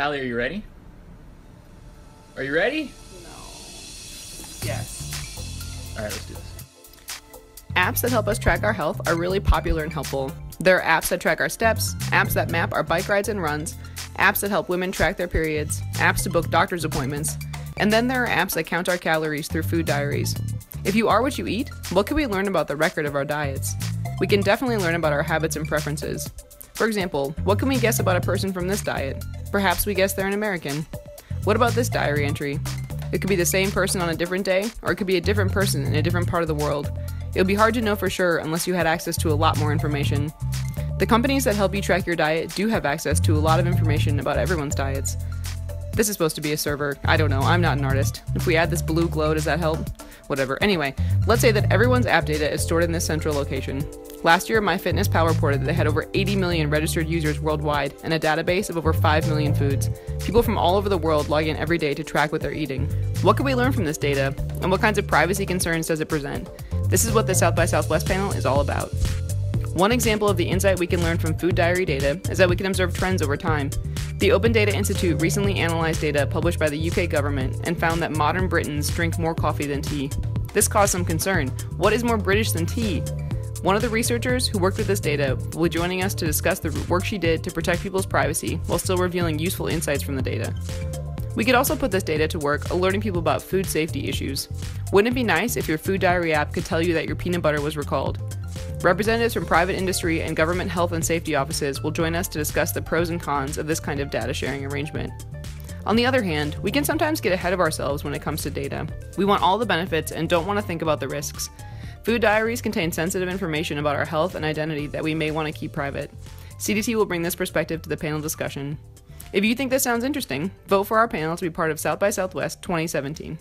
Ali, are you ready? Are you ready? No. Yes. All right, let's do this. Apps that help us track our health are really popular and helpful. There are apps that track our steps, apps that map our bike rides and runs, apps that help women track their periods, apps to book doctor's appointments, and then there are apps that count our calories through food diaries. If you are what you eat, what can we learn about the record of our diets? We can definitely learn about our habits and preferences. For example, what can we guess about a person from this diet? Perhaps we guess they're an American. What about this diary entry? It could be the same person on a different day, or it could be a different person in a different part of the world. It would be hard to know for sure unless you had access to a lot more information. The companies that help you track your diet do have access to a lot of information about everyone's diets. This is supposed to be a server. I don't know. I'm not an artist. If we add this blue glow, does that help? Whatever. Anyway, let's say that everyone's app data is stored in this central location. Last year, MyFitnessPal reported that they had over 80 million registered users worldwide and a database of over 5 million foods. People from all over the world log in every day to track what they're eating. What can we learn from this data, and what kinds of privacy concerns does it present? This is what the South by Southwest panel is all about. One example of the insight we can learn from food diary data is that we can observe trends over time. The Open Data Institute recently analyzed data published by the UK government and found that modern Britons drink more coffee than tea. This caused some concern. What is more British than tea? One of the researchers who worked with this data will be joining us to discuss the work she did to protect people's privacy while still revealing useful insights from the data. We could also put this data to work alerting people about food safety issues. Wouldn't it be nice if your food diary app could tell you that your peanut butter was recalled? Representatives from private industry and government health and safety offices will join us to discuss the pros and cons of this kind of data sharing arrangement. On the other hand, we can sometimes get ahead of ourselves when it comes to data. We want all the benefits and don't want to think about the risks. Food diaries contain sensitive information about our health and identity that we may want to keep private. CDT will bring this perspective to the panel discussion. If you think this sounds interesting, vote for our panel to be part of South by Southwest 2017.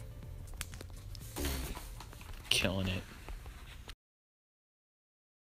Killing it.